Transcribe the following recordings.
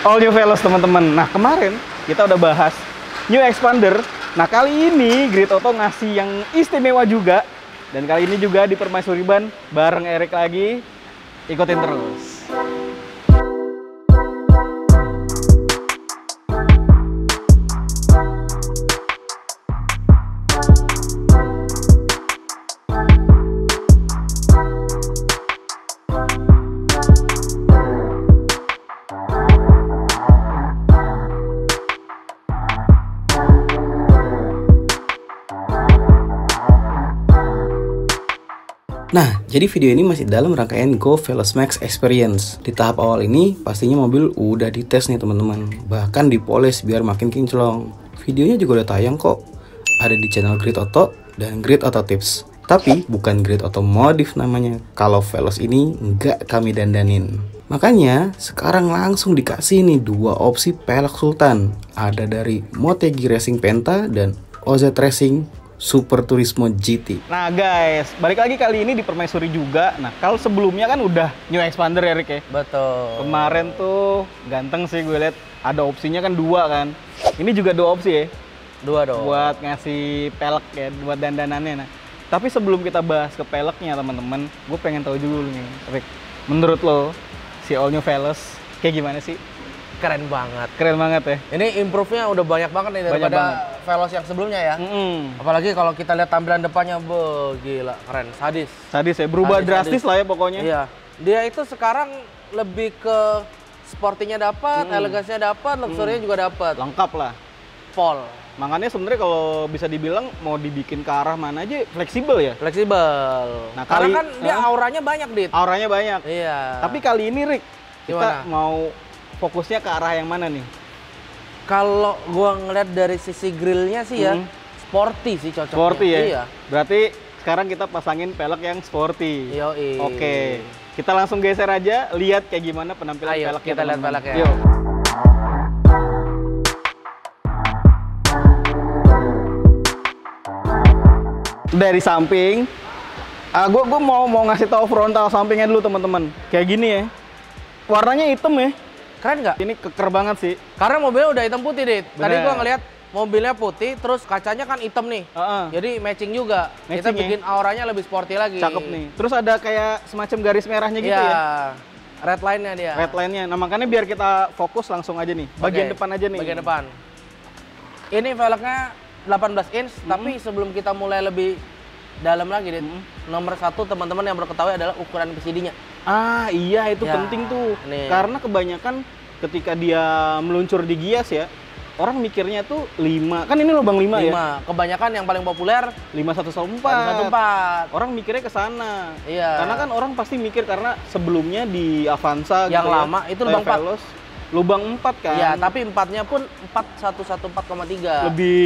All New Veloz teman-teman. Nah kemarin kita udah bahas New Expander. Nah kali ini Grid Auto ngasih yang istimewa juga. Dan kali ini juga di Permaisuri Ban bareng Erik lagi. Ikutin terus. Jadi video ini masih dalam rangkaian Go Veloz Max Experience. Di tahap awal ini, pastinya mobil udah dites nih teman-teman. Bahkan dipoles biar makin kinclong. Videonya juga udah tayang kok. Ada di channel Grid Auto dan Grid Auto Tips. Tapi bukan Grid Otomotif namanya. Kalau Veloz ini nggak kami dandanin. Makanya sekarang langsung dikasih nih dua opsi pelek Sultan. Ada dari Motegi Racing Penta dan OZ Racing Super Turismo GT. Nah guys, balik lagi kali ini di Permaisuri juga. Nah kalau sebelumnya kan udah New Expander ya Rick ya. Betul. Kemarin tuh ganteng sih gue lihat ada opsinya kan dua kan. Ini juga dua opsi ya Dua dong. buat ngasih pelek ya buat dandanannya. Nah tapi sebelum kita bahas ke peleknya teman-teman, gue pengen tahu dulu nih Rick. Menurut lo si All New Veloz kayak gimana sih? Keren banget. Keren banget ya. Ini improve-nya udah banyak banget nih Banyak daripada banget. Veloz yang sebelumnya ya. Mm-mm. Apalagi kalau kita lihat tampilan depannya, be, gila, keren, sadis. Sadis ya, berubah Sadis, drastis sadis. lah ya pokoknya. Iya. Dia itu sekarang lebih ke sportinya dapat, Hmm. elegansinya dapat, luxury-nya juga dapat. Lengkap lah. Pol, Makanya sebenarnya kalau bisa dibilang mau dibikin ke arah mana aja fleksibel ya. fleksibel. Nah, Karena kali- kan dia auranya banyak, Dit. Auranya banyak. Iya. Tapi kali ini Rick, kita Gimana? mau fokusnya ke arah yang mana nih? Kalau gua ngeliat dari sisi grillnya sih ya, Hmm. sporty sih cocoknya. Sporty ya. Iya. Berarti sekarang kita pasangin pelek yang sporty. Yoi. Oke. Kita langsung geser aja, lihat kayak gimana penampilan Ayo, peleknya. kita lihat peleknya. Yuk. Dari samping, ah gue gua mau mau ngasih tahu frontal sampingnya dulu teman-teman. Kayak gini ya. Warnanya hitam ya. Keren nggak? Ini keker banget sih. Karena mobilnya udah hitam putih, Dit. Tadi gua ngeliat mobilnya putih, terus kacanya kan hitam nih. Heeh. Jadi matching juga. Kita Matching ya. bikin auranya lebih sporty lagi. Cakep nih. Terus ada kayak semacam garis merahnya gitu Iya. ya. Red line-nya dia. Red line-nya. Nah, makanya biar kita fokus langsung aja nih. Bagian Oke, depan aja nih. Bagian depan. Ini velgnya 18 inch, Hmm. tapi sebelum kita mulai lebih dalam lagi, Dit. Hmm. Nomor satu teman-teman yang baru ketahui adalah ukuran PCD-nya. Ah iya itu ya, penting tuh. nih. karena kebanyakan ketika dia meluncur di Gias ya orang mikirnya tuh 5 kan ini lubang 5 ya? Kebanyakan yang paling populer? 5114 5114 orang mikirnya ke sana. Iya. Karena kan orang pasti mikir karena sebelumnya di Avanza yang gitu ya, lama ya, itu lubang 4 lubang 4 kan. Iya, tapi empatnya pun 4114,3. lebih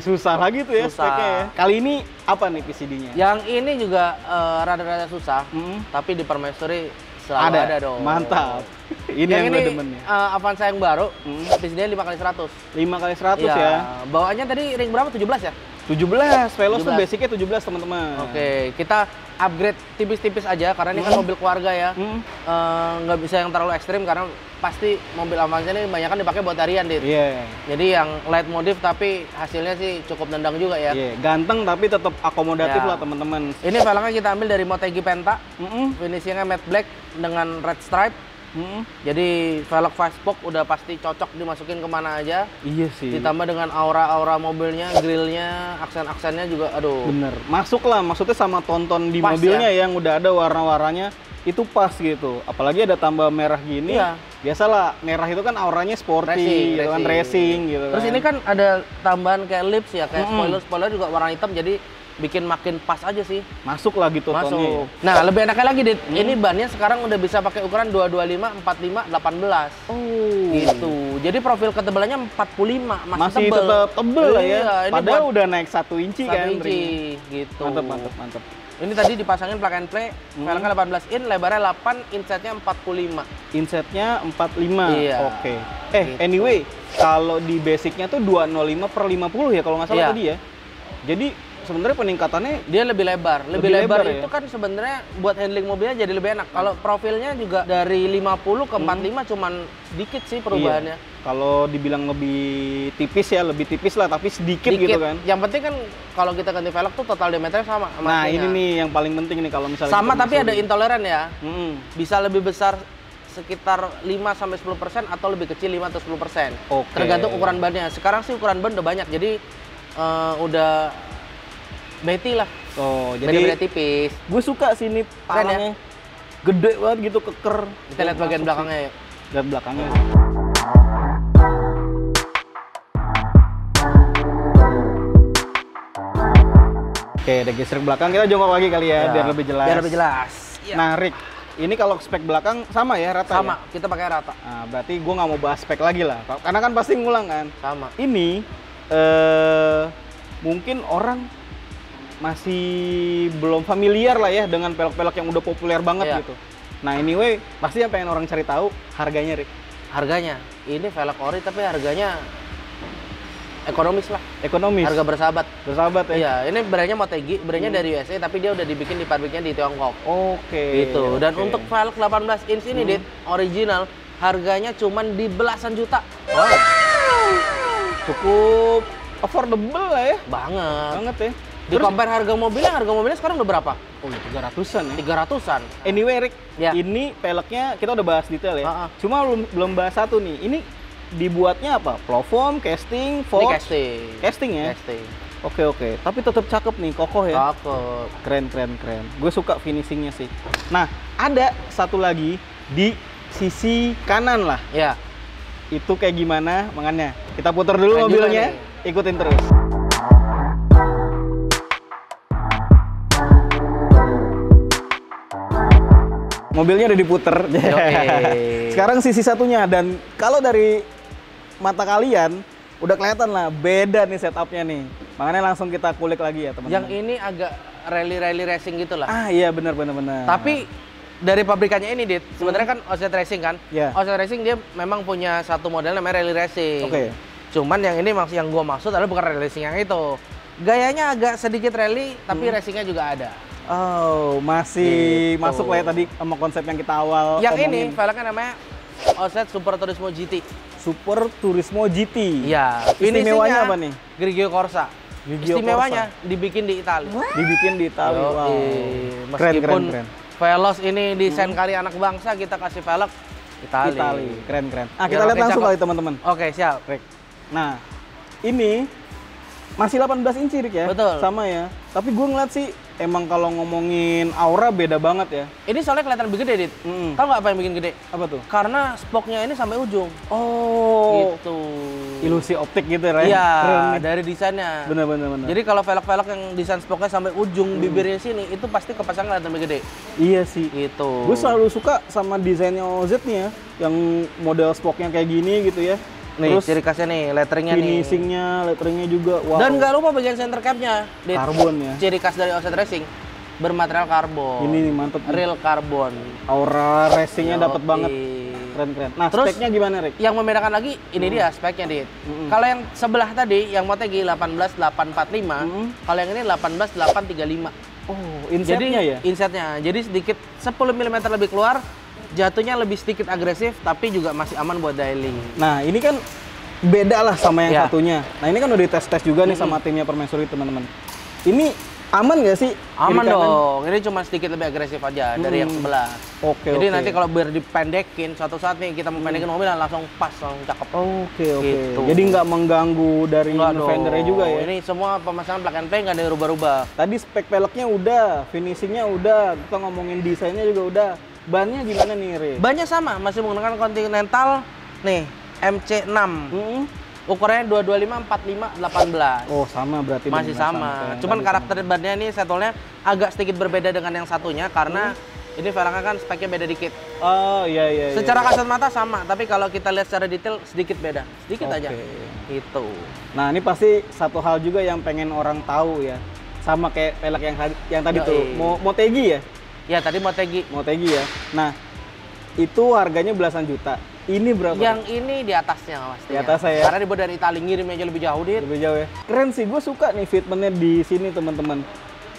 susah lagi tuh ya Susah. speknya ya. Kali ini apa nih PCD-nya? Yang ini juga eh, rada-rada susah, Hmm. tapi di Permaisuri selalu ada, dong. Mantap. Ini yang, yang, ini demen nih. eh, Avanza yang baru, Hmm. PCD 5 kali 100. 5 kali 100 Iya. ya. Bawaannya tadi ring berapa? 17 ya? 17. Veloz tuh 17. basicnya 17 teman-teman. Oke, kita upgrade tipis-tipis aja karena ini kan Hmm. mobil keluarga ya. Hmm. Eh, nggak bisa yang terlalu ekstrim karena pasti mobil Avanza ini banyak kan dipakai buat harian, Dit. Iya. Jadi yang light modif tapi hasilnya sih cukup nendang juga ya. Iya, ganteng tapi tetap akomodatif Ya. lah teman-teman. Ini velgnya kita ambil dari Motegi Penta, Mm-mm. finishingnya matte black dengan red stripe. Mm-mm. Jadi velg spoke udah pasti cocok dimasukin ke mana aja. Iya sih. Ditambah dengan aura-aura mobilnya, grillnya, aksen-aksennya juga, aduh. Bener. Masuk lah, maksudnya sama tonton di Pas mobilnya yang udah ada warna-warnanya itu pas gitu. Apalagi ada tambah merah gini. Iya. Biasalah, merah itu kan auranya sporty, Racing, gitu kan racing gitu Terus kan. ini kan ada tambahan kayak lips ya, kayak Mm-mm. spoiler spoiler juga warna hitam jadi bikin makin pas aja sih. masuk lah gitu. Masuk. ya. Nah, lebih enaknya lagi, Dit. Hmm. Ini bannya sekarang udah bisa pakai ukuran 225, 45, 18. Oh. Gitu. Jadi profil ketebalannya 45, masih, Masih tebel. tetap tebel lah ya. Iya, ini Padahal udah naik satu inci satu kan. inci ringnya. gitu. Mantep, mantep, mantep. Ini tadi dipasangin plug and play, Hmm. velgnya 18 in, lebarnya 8, insetnya 45. Insetnya 45. Iya. Oke. Eh, Gitu. anyway, kalau di basicnya tuh 205 per 50 ya kalau nggak salah Iya. tadi ya. Jadi sebenarnya peningkatannya Dia lebih lebar. Lebih, Lebih lebar, lebar ya? itu kan sebenarnya buat handling mobilnya jadi lebih enak. Kalau profilnya juga dari 50 ke 45 cuman sedikit sih perubahannya. Iya. Kalau dibilang lebih tipis ya, lebih tipis lah, tapi sedikit, gitu kan. Yang penting kan kalau kita ganti velg tuh total diameternya sama. Nah, ini nih yang paling penting nih kalau misalnya Sama tapi ada intoleran ya. Mm-mm. Bisa lebih besar sekitar 5 sampai 10% atau lebih kecil 5 atau 10%. Oke. Tergantung ukuran bannya. Sekarang sih ukuran ban udah banyak. Jadi eh, udah Betty lah. Oh, Beda-beda jadi tipis. gue suka sih ini ya? palangnya. Gede banget gitu, keker. Kita lihat bagian belakangnya ya. Lihat belakangnya. Oke, dari geser belakang kita jongkok lagi kali ya, Ya, biar lebih jelas. Biar lebih jelas. Iya. Nah, Rick, ini kalau spek belakang sama ya rata sama, ya? kita pakai rata. Nah, berarti gue nggak mau bahas spek lagi lah, karena kan pasti ngulang kan. Sama. Ini eh mungkin orang masih belum familiar lah ya dengan pelek-pelek yang udah populer banget Iya. gitu. Nah, anyway, pasti yang pengen orang cari tahu harganya, Rick. Harganya, ini velg ori tapi harganya ekonomis lah. Ekonomis, Harga bersahabat. bersahabat ya. Iya, ini brandnya Motegi, brandnya Hmm. dari USA tapi dia udah dibikin di pabriknya di Tiongkok. Oke. gitu. Dan untuk velg 18 inch ini, Hmm. Dit, original, harganya cuman di belasan juta. Wow. cukup affordable lah ya. Banget. Banget ya. Di compare harga mobilnya, harga mobilnya sekarang udah berapa? oh, 300-an ya. 300-an. Anyway, Rick, Ya. ini peleknya kita udah bahas detail ya. Ha-ha. Cuma belum belum bahas satu nih. Ini dibuatnya apa? Plowform, casting, Ini forge, casting. casting ya. Casting. Oke oke. Tapi tetap cakep nih, kokoh ya. Cakep. Keren keren keren. Gue suka finishingnya sih. Nah, ada satu lagi di sisi kanan lah. Ya. Itu kayak gimana? Makanya kita putar dulu juga mobilnya. Ikutin terus. Mobilnya udah diputer. Yoi. Sekarang sisi satunya dan kalau dari mata kalian udah kelihatan lah beda nih setupnya nih. Makanya langsung kita kulik lagi ya teman-teman. Yang ini agak rally-rally racing gitu lah. Ah iya benar benar benar. Tapi dari pabrikannya ini, Dit, sebenarnya kan Offset Racing kan? Ya. Offset Racing dia memang punya satu model namanya rally racing. Oke. Cuman yang ini maksud yang gua maksud adalah bukan rally racing yang itu. Gayanya agak sedikit rally, tapi Hmm. racingnya juga ada. Oh, masih Gitu. masuk lah ya tadi sama konsep yang kita awal yang ini omongin. velgnya namanya Offset Super Turismo GT. Super Turismo GT. Iya. Istimewanya finishingnya apa nih? Grigio Corsa. Grigio Istimewanya dibikin di Italia. Dibikin di Itali. Yoi. Wow. Meskipun Keren keren keren. Veloz ini desain kali anak bangsa, kita kasih velg Itali. Itali. Keren keren. Ah, kita lihat makin langsung kali teman-teman. Oke, siap. Rek. Nah, ini masih 18 inci Rik ya? Betul. Sama ya. Tapi gue ngeliat sih emang kalau ngomongin aura beda banget ya. Ini soalnya kelihatan lebih gede, Dit. Mm. Tahu nggak apa yang bikin gede? Apa tuh? Karena spoknya ini sampai ujung. Oh, Gitu. ilusi optik gitu ya. Iya, dari desainnya. Bener bener bener. Jadi kalau velg-velg yang desain spoknya sampai ujung Hmm. bibirnya sini, itu pasti kepasang kelihatan lebih gede. iya sih. Gitu. Gue selalu suka sama desainnya OZ nih ya, yang model spoknya kayak gini gitu ya. Nih, Terus ciri khasnya nih, letteringnya nih. finishingnya, letteringnya juga wow. Dan nggak lupa bagian center capnya, karbon ya. Ciri khas dari Offset Racing bermaterial karbon. Ini nih mantep. real karbon. Aura racingnya dapat banget. Keren keren. Nah, Terus- speknya gimana, Rick? Yang membedakan lagi ini dia speknya, Dit. Mm-mm. Kalau yang sebelah tadi yang Motegi 18845, Mm-mm. kalau yang ini 18835. Oh, Jadi insetnya ya? insetnya. Jadi sedikit 10 mm lebih keluar, jatuhnya lebih sedikit agresif tapi juga masih aman buat dialing. Nah, ini kan beda lah sama yang Ya. satunya. Nah, ini kan udah dites-tes juga nih sama timnya Permaisuri, teman-teman. Ini aman nggak sih? Aman dong. Ini cuma sedikit lebih agresif aja dari yang Hmm. sebelah. Oke, Jadi oke. nanti kalau biar dipendekin suatu saat nih kita mau pendekin mobil langsung pas langsung cakep. Oke, oke. Gitu. Jadi nggak mengganggu dari fendernya juga ya? Ini semua pemasangan plug and play nggak ada rubah-rubah. Tadi spek peleknya udah, finishingnya udah, kita ngomongin desainnya juga udah. Bannya gimana nih, Re? Banyak sama, masih menggunakan Continental nih MC6. Mm-mm. Ukurannya 225 45 18. Oh, sama berarti. masih sama. yang Cuman karakter bannya ini setolnya agak sedikit berbeda dengan yang satunya karena ini velgnya kan speknya beda dikit. sama. Oh, iya iya. iya. Secara kasat mata sama, tapi kalau kita lihat secara detail sedikit beda. Sedikit aja. Oke. Itu. Nah, ini pasti satu hal juga yang pengen orang tahu ya. Sama kayak pelek yang yang tadi Yoi. tuh. Mau Motegi ya? Ya tadi Motegi Motegi ya. Nah, itu harganya belasan juta. Ini berapa? Yang ini di atasnya pasti. Di atasnya ya? Karena dibuat dari Itali ngirim aja lebih jauh dit. lebih jauh ya. Keren sih, gue suka nih fitmentnya di sini teman-teman.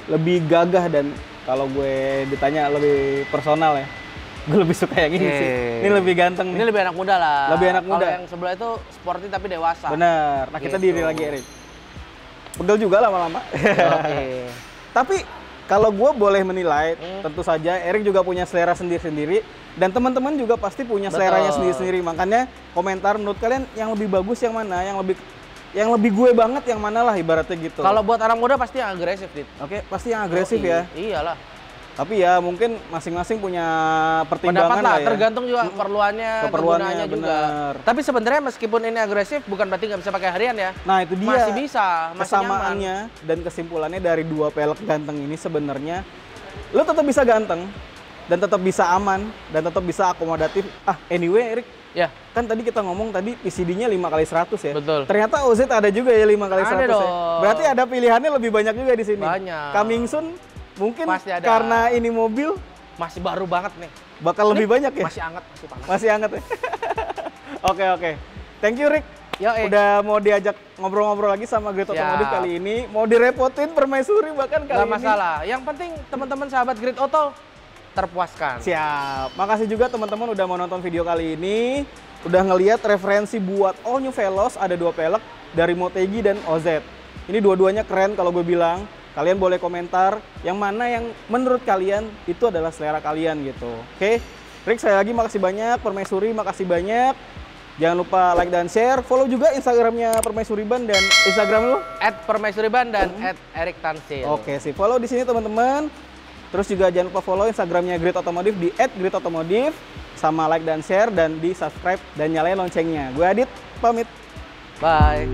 Lebih gagah dan kalau gue ditanya lebih personal ya, gue lebih suka yang ini sih. Ini lebih ganteng Ini nih. lebih anak muda lah. Lebih anak muda. Kalau yang sebelah itu sporty tapi dewasa. Bener. Nah kita Gitu. diri lagi Erik. Pegel juga lama-lama. Oke. Tapi kalau gue boleh menilai, Hmm. tentu saja Erik juga punya selera sendiri-sendiri dan teman-teman juga pasti punya Betul. seleranya sendiri-sendiri. Makanya komentar menurut kalian yang lebih bagus yang mana, yang lebih yang lebih gue banget yang mana lah ibaratnya gitu. Kalau buat anak muda pasti yang agresif dit. Oke, pasti yang agresif Oh, ya. i- Iyalah. Tapi ya mungkin masing-masing punya pertimbangan Pendapat lah, ya. tergantung juga keperluannya, Keperluannya, juga. bener. Tapi sebenarnya meskipun ini agresif, bukan berarti nggak bisa pakai harian ya. Nah itu dia. Masih bisa, masih Kesamaannya dan kesimpulannya dari dua pelek ganteng ini sebenarnya lo tetap bisa ganteng dan tetap bisa aman dan tetap bisa akomodatif. Ah anyway Erik, Ya, kan tadi kita ngomong tadi PCD-nya 5 kali 100 ya. Betul. Ternyata OZ ada juga ya 5 kali Ada 100 ya. Berarti ada pilihannya lebih banyak juga di sini. Banyak. Coming soon mungkin Pasti ada. karena ini mobil masih baru banget nih. bakal lebih Ini banyak ya. Masih hangat, masih panas. Masih hangat ya. Oke oke. Thank you Rick. Yo, eh. Udah mau diajak ngobrol-ngobrol lagi sama Great Siap. Automotive kali ini. Mau direpotin permaisuri bahkan kali Nggak ini. masalah. Yang penting teman-teman sahabat Grid Auto terpuaskan. Siap. Makasih juga teman-teman udah mau nonton video kali ini. Udah ngeliat referensi buat all new Veloz ada dua pelek dari Motegi dan OZ. Ini dua-duanya keren kalau gue bilang. Kalian boleh komentar yang mana yang menurut kalian itu adalah selera kalian gitu. Oke. Rick saya lagi makasih banyak, Permaisuri makasih banyak. Jangan lupa like dan share. Follow juga Instagramnya Permaisuri Ban dan Instagram lu. At Permaisuriban dan at Erik Tansil. Oke sih, follow di sini teman-teman. Terus juga jangan lupa follow Instagramnya Great Automotive di @greatautomotive sama like dan share dan di subscribe dan nyalain loncengnya. Gue Adit, pamit. Bye.